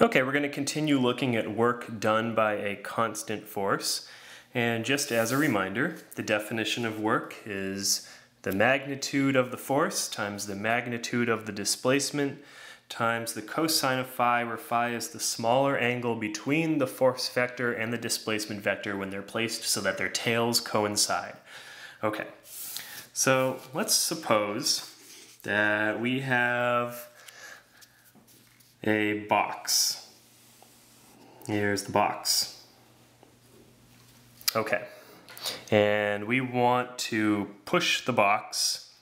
Okay, we're going to continue looking at work done by a constant force. And just as a reminder, the definition of work is the magnitude of the force times the magnitude of the displacement times the cosine of phi, where phi is the smaller angle between the force vector and the displacement vector when they're placed so that their tails coincide. Okay, so let's suppose that we have a box. Here's the box. Okay. And we want to push the box.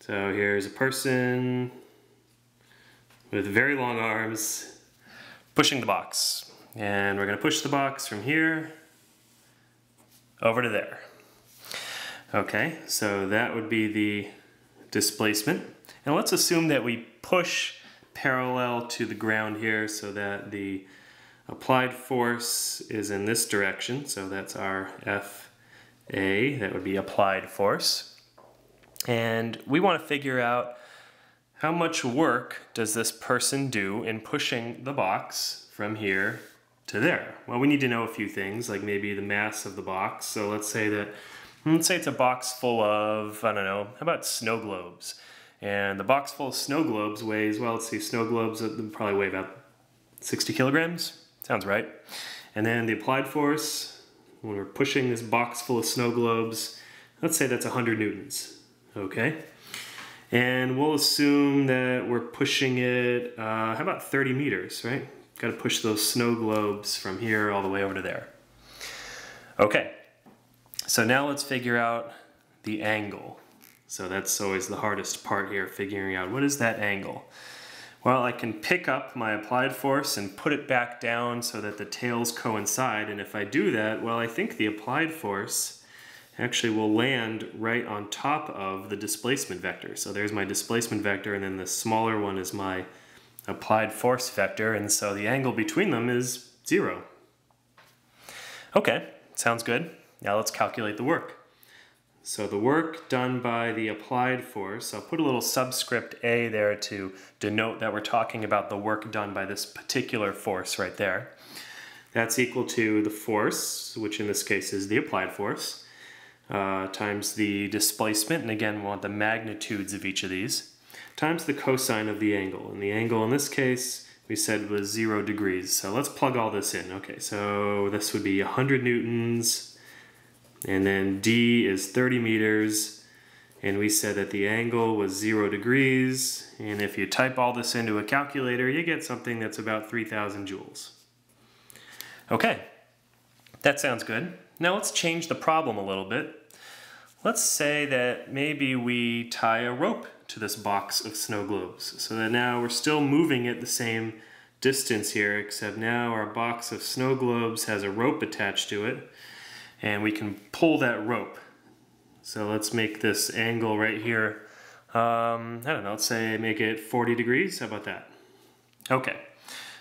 So here's a person with very long arms pushing the box. And we're going to push the box from here over to there. Okay, so that would be the displacement. And let's assume that we push parallel to the ground here so that the applied force is in this direction. So that's our FA, that would be applied force. And we want to figure out how much work does this person do in pushing the box from here to there? Well, we need to know a few things, like maybe the mass of the box. So let's say that, let's say it's a box full of, I don't know, how about snow globes? And the box full of snow globes weighs, well, let's see, snow globes probably weigh about 60 kilograms. Sounds right. And then the applied force, when we're pushing this box full of snow globes, let's say that's 100 newtons, okay? And we'll assume that we're pushing it, uh, how about 30 meters, right? Got to push those snow globes from here all the way over to there. Okay, so now let's figure out the angle. So that's always the hardest part here, figuring out what is that angle. Well, I can pick up my applied force and put it back down so that the tails coincide. And if I do that, well, I think the applied force actually will land right on top of the displacement vector. So there's my displacement vector, and then the smaller one is my applied force vector, and so the angle between them is zero. Okay, sounds good. Now let's calculate the work. So the work done by the applied force, I'll put a little subscript A there to denote that we're talking about the work done by this particular force right there. That's equal to the force, which in this case is the applied force, uh, times the displacement, and again we want the magnitudes of each of these, times the cosine of the angle. And the angle in this case we said was zero degrees. So let's plug all this in. Okay, so this would be 100 newtons and then D is 30 meters. And we said that the angle was zero degrees. And if you type all this into a calculator, you get something that's about 3,000 joules. Okay, that sounds good. Now let's change the problem a little bit. Let's say that maybe we tie a rope to this box of snow globes so that now we're still moving at the same distance here, except now our box of snow globes has a rope attached to it and we can pull that rope. So let's make this angle right here, um, I don't know, let's say make it 40 degrees, how about that? Okay,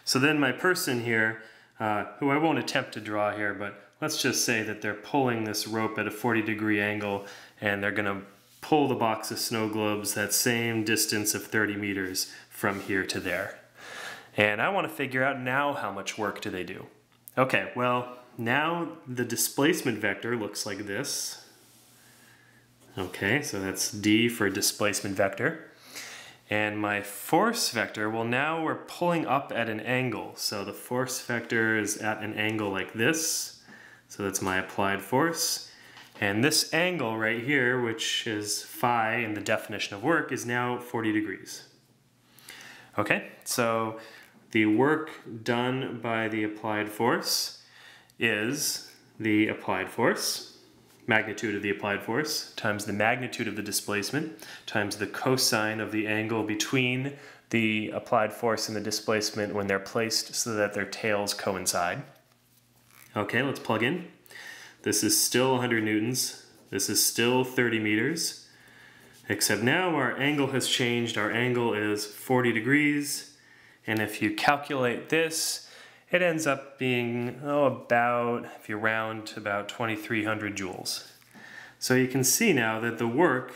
so then my person here, uh, who I won't attempt to draw here, but let's just say that they're pulling this rope at a 40 degree angle and they're gonna pull the box of snow globes that same distance of 30 meters from here to there. And I wanna figure out now how much work do they do. Okay, well, now the displacement vector looks like this. Okay, so that's D for displacement vector. And my force vector, well now we're pulling up at an angle. So the force vector is at an angle like this. So that's my applied force. And this angle right here, which is phi in the definition of work, is now 40 degrees. Okay, so the work done by the applied force is the applied force, magnitude of the applied force, times the magnitude of the displacement, times the cosine of the angle between the applied force and the displacement when they're placed so that their tails coincide. Okay, let's plug in. This is still 100 newtons. This is still 30 meters. Except now our angle has changed. Our angle is 40 degrees. And if you calculate this, it ends up being, oh, about, if you round, about 2300 joules. So you can see now that the work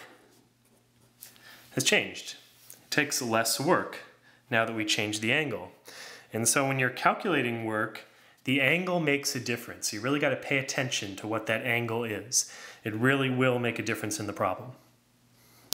has changed. It takes less work now that we change the angle. And so when you're calculating work, the angle makes a difference. You really got to pay attention to what that angle is. It really will make a difference in the problem.